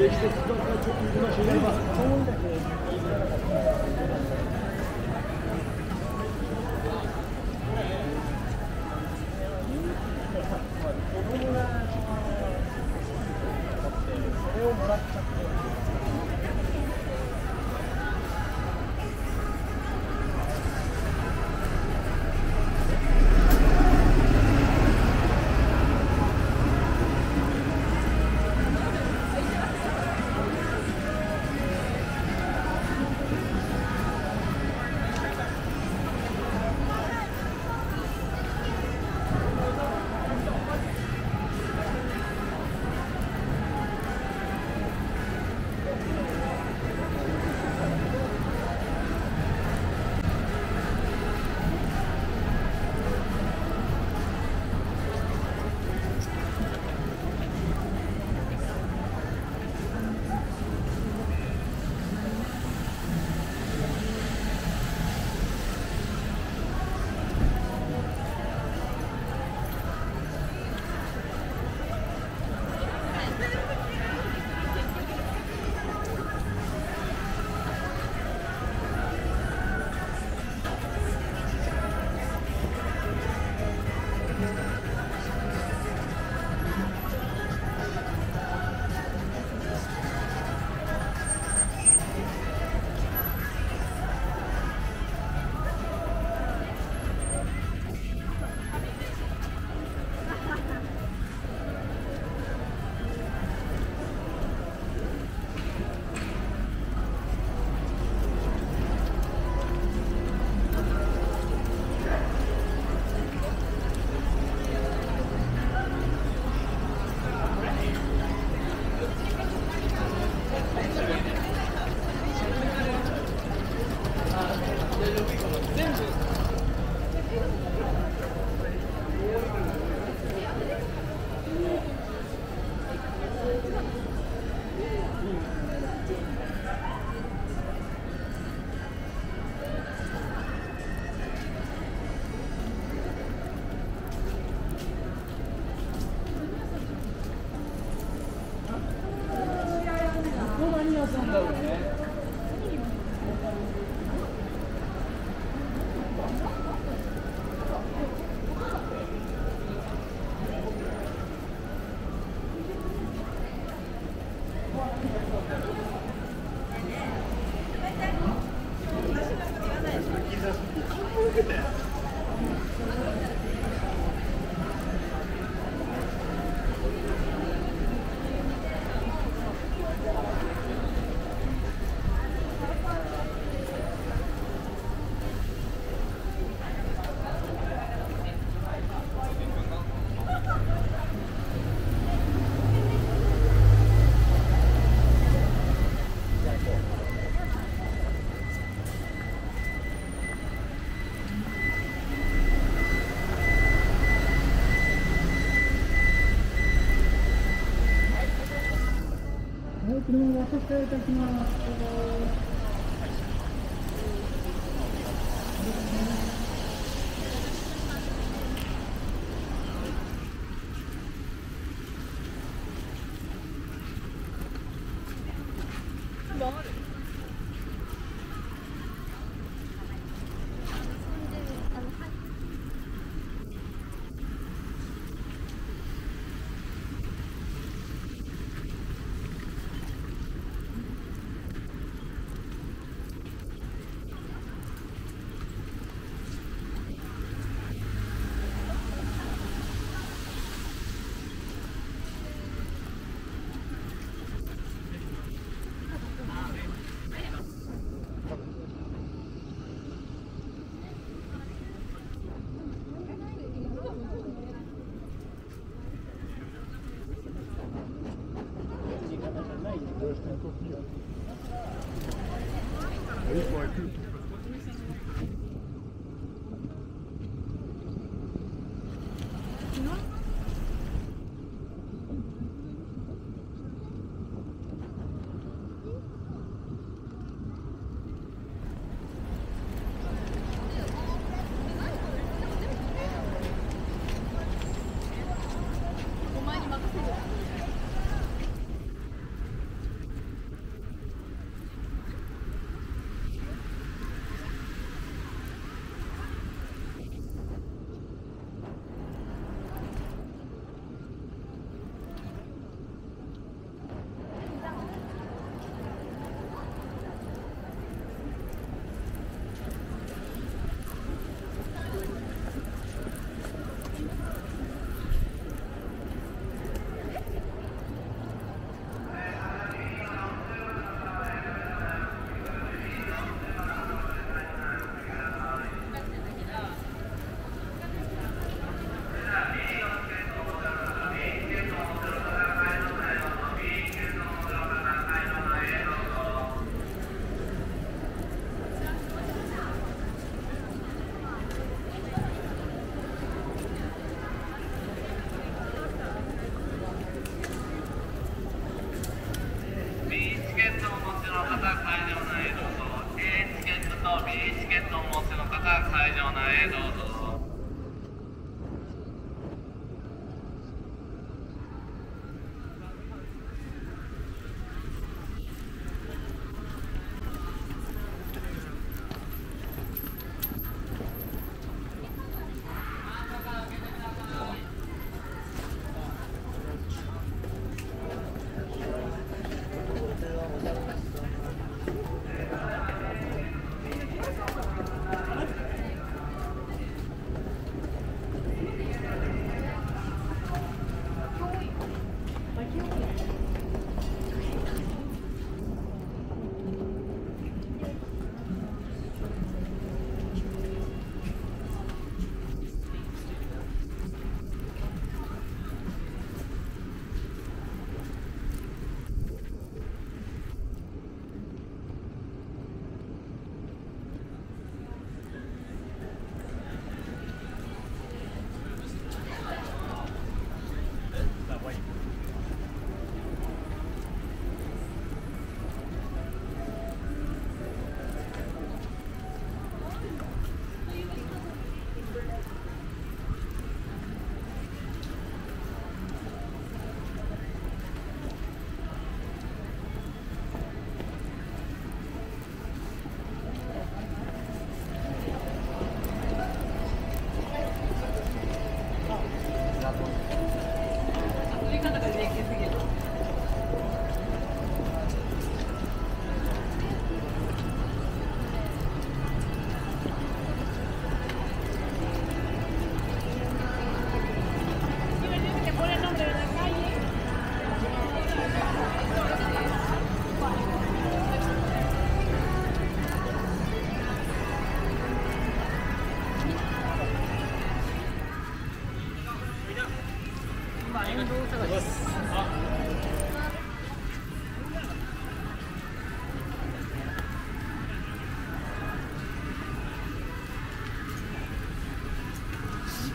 Beşte çok uygun 車を発車いたします。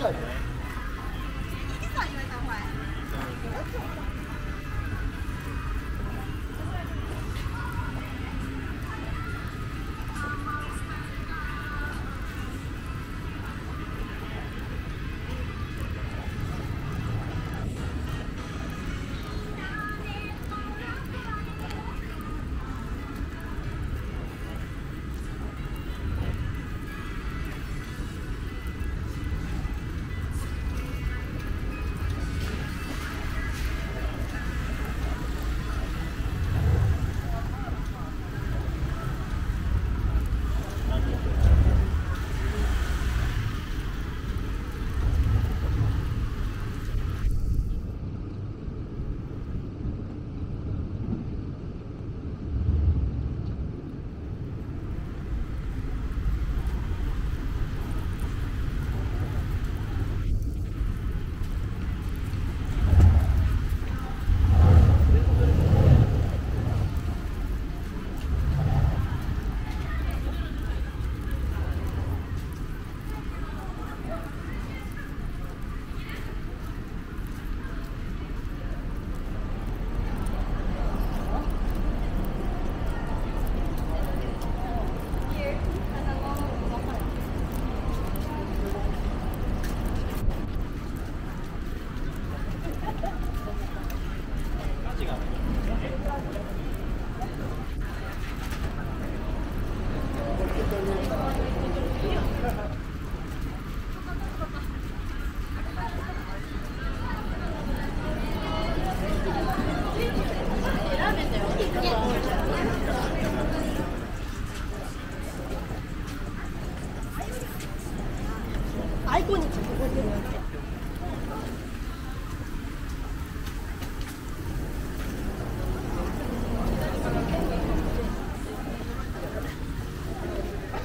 good.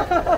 Ha ha ha!